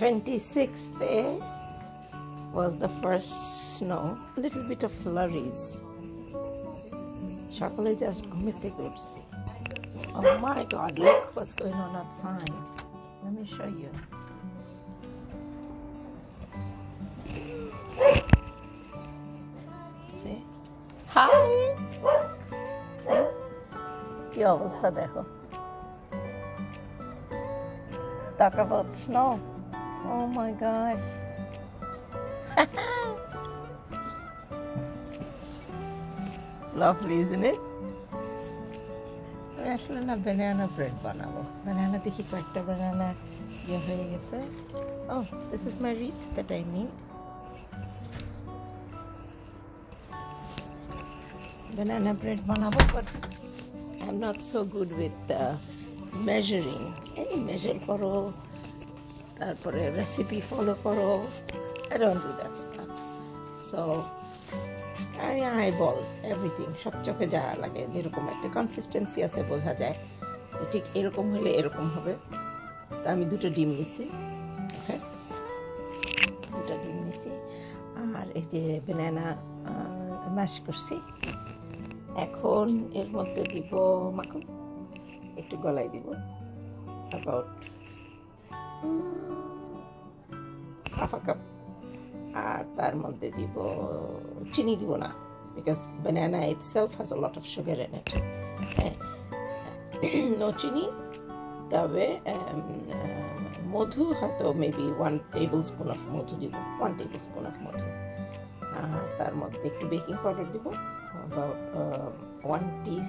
26th day was the first snow. A little bit of flurries. সকালে just ঘুমের থেকে উঠছি Oh my god, look what's going on outside. Let me show you. See? Hi! কি অবস্থা দেখো talk about snow. Oh my gosh. Lovely, isn't it? আমি আসলে না ব্যানানা ব্রেড বানাবো ব্যানানা দেখি কয়েকটা ব্যানানা ইয়ে হয়ে গেছে ও this is my rich that I mean banana bread বানাবো but I am not so good with measuring এই মেজার করো তারপরে রেসিপি ফলো করো আই ডোন্ট স্টাফ সো আমি আই বল এভরিথিং সব চোখে যা লাগে, যেরকম একটা কনসিস্টেন্সি আছে বোঝা যায় যে ঠিক এরকম হলে এরকম হবে। তো আমি দুটো ডিম নিছি ওকে দুটো ডিম নিছি, আর এই যে ব্যানানা ম্যাশ করছি। এখন এর মধ্যে দিব মাখন, একটু গলায় দিব অ্যাবাউট আর তার মধ্যে দিব, চিনি দিব না because banana itself has a lot of sugar in it no চিনি, তবে মধু হয়তো maybe one tablespoon of মধু দিব ওয়ান টেবিল স্পুন অফ মধু তার মধ্যে একটু বেকিং পাউডার দিব one tea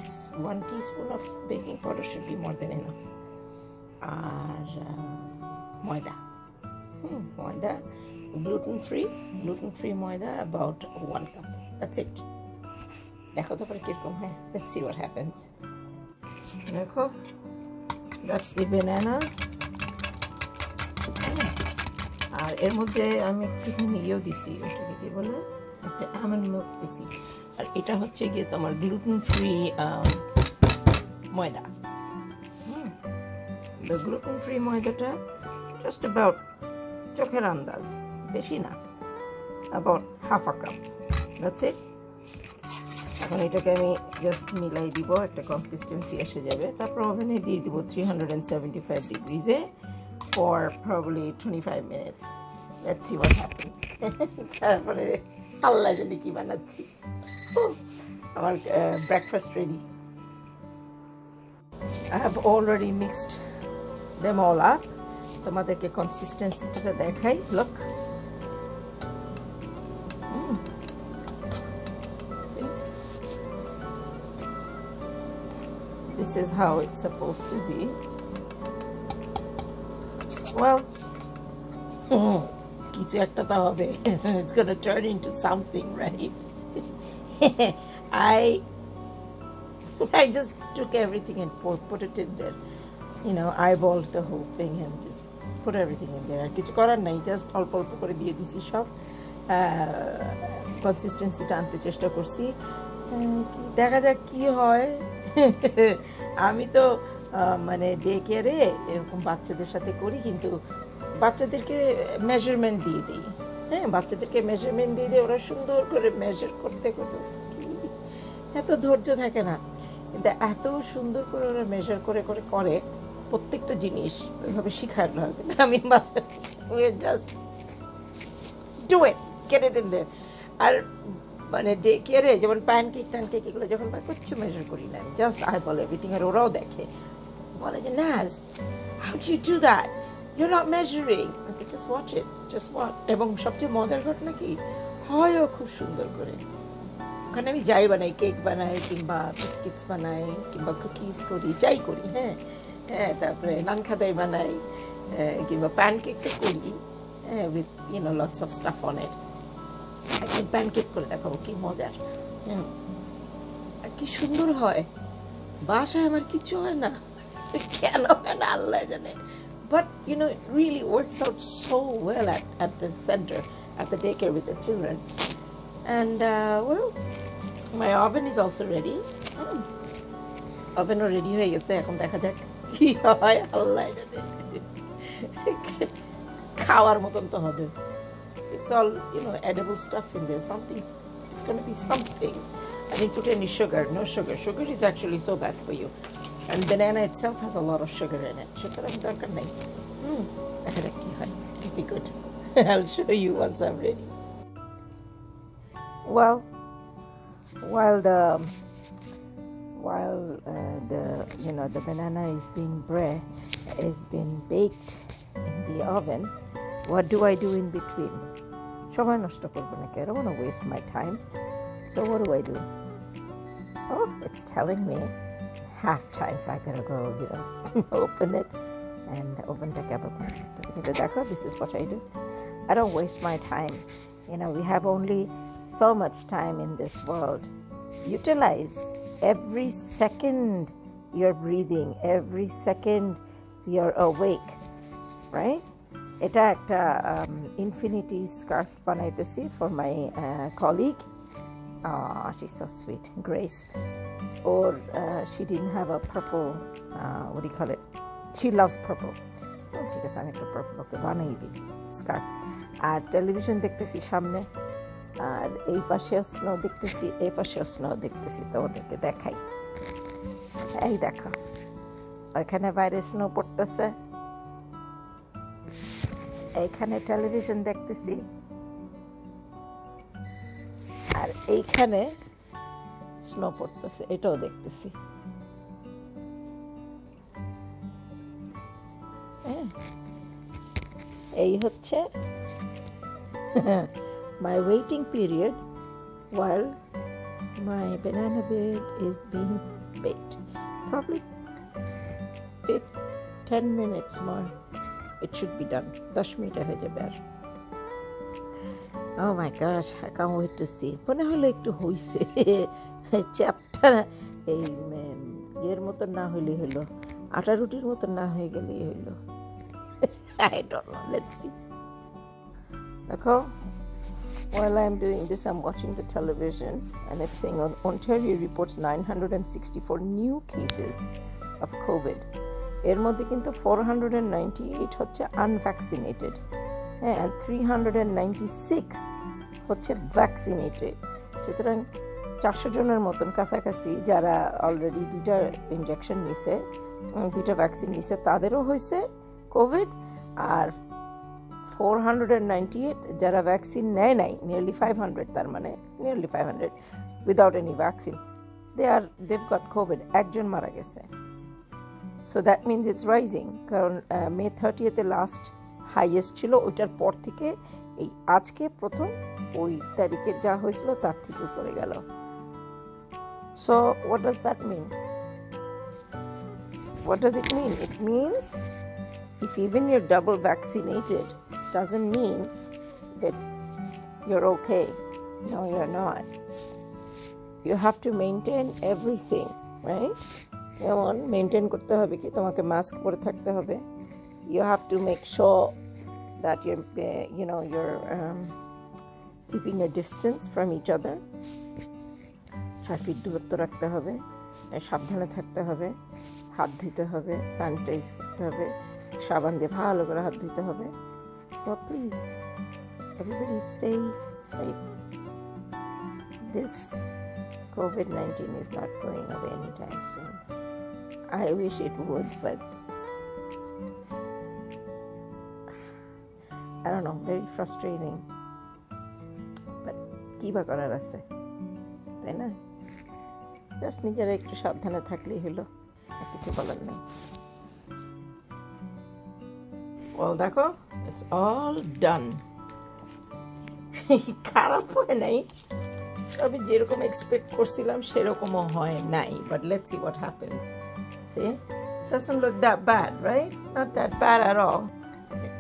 one teaspoon of baking powder should be more than enough আর ময়দা। ময়দা gluten ফ্রি gluten ফ্রি ময়দা about one cup that's it. দেখো তারপরে কীরকম হয়, let's see what happens. দেখো দ্যাটস দি banana. আর এর মধ্যে আমি একটুখানি ইয়েও দিছি, ওটাকে কি বলে? একটা অ্যামন মিল্ক দিছি। আর এটা হচ্ছে গিয়ে তোমার গ্লুটেন ফ্রি ময়দা। গ্লুটেন ফ্রি ময়দাটা জাস্ট অ্যাবাউট চোখের আন্দাজ, বেশি না অ্যাবাউট হাফ আ কাপ এখন এটাকে আমি জাস্ট মিলাই দিব, একটা কনসিস্টেন্সি এসে যাবে। তারপর ওভেনে দিয়ে দিব three hundred and seventy five ডিগ্রিজে for probably twenty five minutes let's see happens তারপরে আল্লাহ জানি কি বানাচ্ছি। আমার breakfast ready I have already mixed them all up তোমাদেরকে কনসিস্টেন্সিটা দেখাই look This is how it's supposed to be. Well, কিছু একটা তো হবে it's gonna turn into something right I I just took everything and put, put it in there you know eyeballed the whole thing and just put everything in there আর কিছু করার নাই just অল্প অল্প করে দিয়ে দিছি সব। কনসিস্টেন্সিটা আনতে চেষ্টা করছি। দেখা যাক কি হয়। আমি তো মানে ডে কেয়ারে এরকম বাচ্চাদের সাথে করি, কিন্তু বাচ্চাদেরকে মেজারমেন্ট দিয়ে দিই। হ্যাঁ বাচ্চাদেরকে মেজারমেন্ট দিয়ে দিয়ে ওরা সুন্দর করে মেজার করতে করতে এত ধৈর্য থাকে না। কিন্তু এত সুন্দর করে ওরা মেজার করে করে করে প্রত্যেকটা জিনিস ওইভাবে শিখার লাগে আমি just do it get it in আর মানে ডে কেয়ারে যেমন প্যানকেক ট্যানকেক এগুলো যখন পাই কিচ্ছু মেজার করি না জাস্ট আই বলে এভরিথিং আর ওরাও দেখে। বলে যে Naz how do you do that you're not measuring. I said, just watch it, just এবং সবচেয়ে মজার ঘটনা কি? হয়ও খুব সুন্দর করে। ওখানে আমি যাই বানাই কেক বানাই কিংবা বিস্কিটস বানাই কিংবা কুকিজ করি যাই করি হ্যাঁ। Eh, তারপরে নান খাদাই বানাই eh, কিংবা প্যানকেকটা করি with you know lots of stuff pancake করে দেখাবো, কি মজার। কি সুন্দর হয়। বাসায় আমার কিছু হয় না। কেন হয় আল্লাহ জানে। But you know really works out so well at at the centre at the day care with the and well my oven is also ready ওভেনও রেডি হয়ে গেছে, এখন দেখা যাক। কি হয় আল্লাহ জানে খাওয়ার মতন তো হবে it's all you know edible stuff in there something it's going to be something i didn't put any sugar no sugar sugar is actually so bad for you and banana itself has a lot of sugar in it সুতরাং দরকার নেই হুম দেখা যাক কি হয় it'll be good i'll show you once i'm ready well while the while uh, the you know the banana is being bre- is being baked in the oven what do i do in between সময় নষ্ট করবো নাকি I don't want to waste my time so what do I do oh it's telling me half time so I gotta go you know open it and open the কিন্তু দেখো this is what I do I don't waste my time you know we have only so much time in this world utilize every second you're breathing, every second you're awake, right? এটা একটা infinity scarf বানাইতেছি for my colleague she so sweet Grace or she didn't have a purple or I call it she loves purple ঠিক আছে আমি একটা purple ওকে বানাই দিই scarf আর television দেখতেছি সামনে আর এই পাশেও স্নো দেখতেছি এই পাশেও স্নো দেখতেছি তো ওদেরকে দেখাই। এই দেখো ওইখানে বাইরে স্নো পড়তেছে। এইখানে টেলিভিশন দেখতেছি। আর এইখানে স্নো পড়তেছে এটাও দেখতেছি। হ্যাঁ, এই হচ্ছে my waiting period while my banana bread is being baked. Probably fif- 10 minutes more. It should be done. 10 মিনিটে হয়ে যাবে আর Oh my gosh, I can't wait to see. মনে হলো একটু হইছে চ্যাপটা এই ইয়ের মতন না হইলে হইল আটা রুটির মতন না হয়ে গেলেই হইল I don't know. Let's see. দেখো While I'm doing this, I'm watching the television and it's saying on Ontario reports 964 new cases of COVID. এর মধ্যে কিন্তু 498 হচ্ছে আনভ্যাকসিনেটেড হ্যাঁ থ্রি হান্ড্রেড অ্যান্ড and 396 হচ্ছে ভ্যাকসিনেটেড সুতরাং চারশো জনের মতন কাছাকাছি যারা অলরেডি দুইটা ইঞ্জেকশন নিছে দুইটা ভ্যাকসিন নিছে তাদেরও হয়েছে COVID R four hundred and ninety eight যারা ভ্যাকসিন নেয় নাই নিয়ারলি ফাইভ হান্ড্রেড তার মানে nearly five hundred without any vaccine they are they've got COVID একজন মারা গেছে so that means it's rising কারণ মে থার্টিয়েতে লাস্ট হাইয়েস্ট ছিল ওইটার পর থেকে এই আজকে প্রথম ওই তারিখে যা হয়েছিল তার থেকে উপরে গেল so what does that mean What does it mean? It means if even you're double vaccinated, doesn't mean that you're okay. No, you're not. You have to maintain everything, right? যেমন মেনটেন করতে হবে কি তোমাকে mask পরে থাকতে হবে you have to make sure that you're uh, you know you're um, keeping a distance from each other traffic দূরত্ব রাখতে হবে সাবধানে থাকতে হবে হাত ধুতে হবে স্যানিটাইজ করতে হবে সাবান দিয়ে ভালো করে হাত ধুতে হবে So please everybody stay safe this COVID nineteen is not going away any time soon I wish it would but I don't know, very frustrating. But কি বা করার আছে তাই না জাস্ট নিজেরা একটু সাবধানে থাকলেই হলো আর কিছু বলার নেই Well, দেখো ইটস অল ডান খারাপ হয় নাই তবে যেরকম এক্সপেক্ট করছিলাম সেরকমও হয় নাই but let's see what happens say doesn't look that bad, right? Not that bad at all.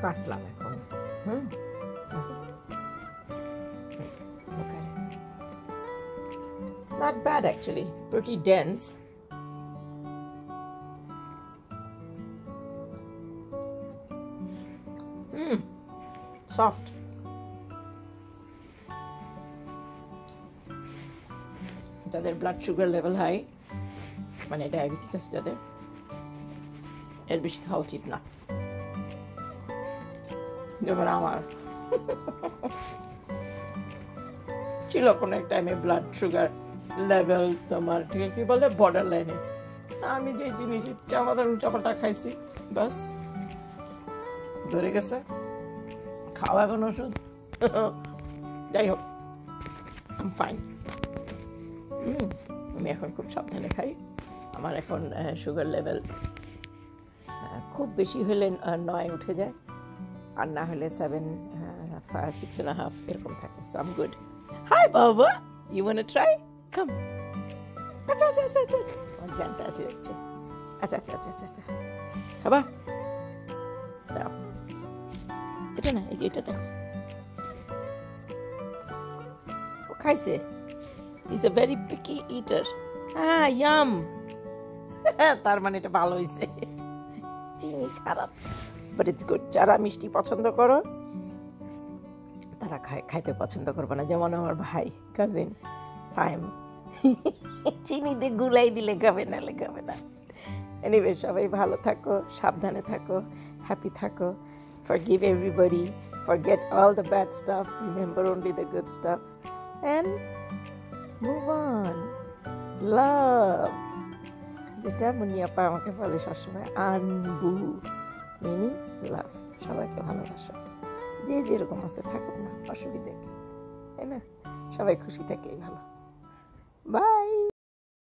কাটলাম এখন হুম Look at it. Not bad actually, pretty dense. Soft. যাদের ব্লাড সুগার লেভেল হাই মানে ডায়াবেটিক আছে যাদের, এর বেশি খাওয়া উচিত না। যেমন আমার। ছিল কোনো এক টাইমে ব্লাড সুগার লেভেল তোমার, ঠিক কি বলে বর্ডার লাইনে আমি যে জিনিস ইচ্ছা আমাদের উল্টাপাল্টা খাইছি বাস ধরে গেছে। খাওয়া এখন ওষুধ? যাই হোক ফাইন আমি এখন খুব সাবধানে খাই। আমার এখন সুগার লেভেল খুব বেশি হলে নয় উঠে যায়। আর না হলে সেভেন সিক্স অ্যান্ড হাফ এরকম থাকে। সো আম গুড হাই বাবা ইউ ওয়ান ট্রাই কাম আচ্ছা আচ্ছা আচ্ছা আচ্ছা আচ্ছা। জানটা আসে যাচ্ছে। আচ্ছা আচ্ছা আচ্ছা আচ্ছা আচ্ছা। খাবা? এটা না? এই যে এটা দেখো। ও খাইছে। ইজ এ ভেরি পিকি ইটার হ্যাঁ ইয়াম তার মানে এটা ভালো হয়েছে চিনি ছাড়া। বাট ইটস গুড যারা মিষ্টি পছন্দ করো, তারা খায়, খাইতে পছন্দ করবে না। যেমন আমার ভাই কাজিন সাইম। চিনি দিয়ে গুলাই দিলে খাবে না খাবে না। এনিওয়ে সবাই ভালো থাকো, সাবধানে থাকো হ্যাপি থাকো। Forgive everybody forget all the bad stuff remember only the good stuff and move on love যেটা মুনিয়াপা আমাকে বলে সবসময় আনবু মিনি লাভ সবাইকে ভালোবাসো যে যেরকম আছে থাকুক না অসুবিধা কি তাই না সবাই খুশি থাকেই ভালো বাই